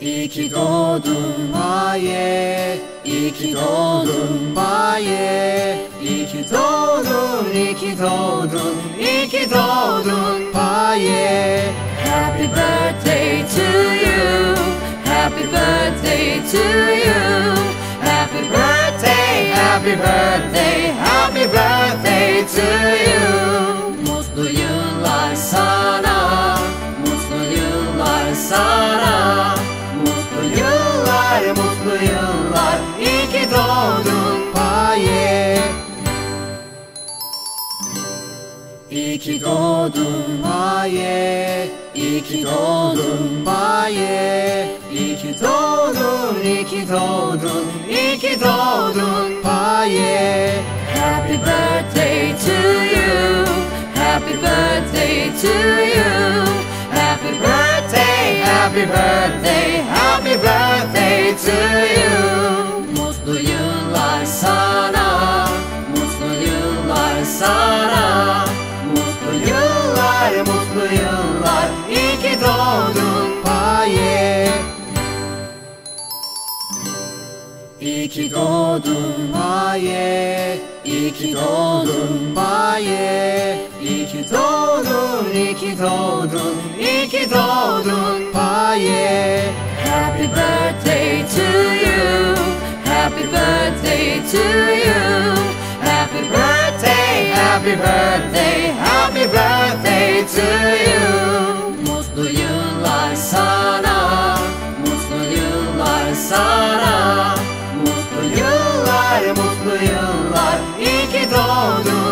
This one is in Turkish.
İyi ki Paye İyi ki Paye İyi ki doğdun, iyi ki doğdun Paye Happy birthday to you. Happy birthday to you. Happy birthday, happy birthday, happy birthday to you. Mutlu yıllar sana. Mutlu yıllar sana. İyi ki doğdun Paye İyi ki doğdun Paye İyi ki doğdun, iyi ki doğdun Paye Happy birthday to you. Happy birthday to you. Happy birthday, happy birthday, happy birthday to you. Yıllar, mutlu yıllar. İyi ki doğdun. Paye İyi ki doğdun Paye İyi ki doğdun Paye İyi ki doğdun, iyi ki doğdun İyi ki doğdun Paye Happy birthday to you. Happy birthday to you. Happy birthday, happy birthday, all the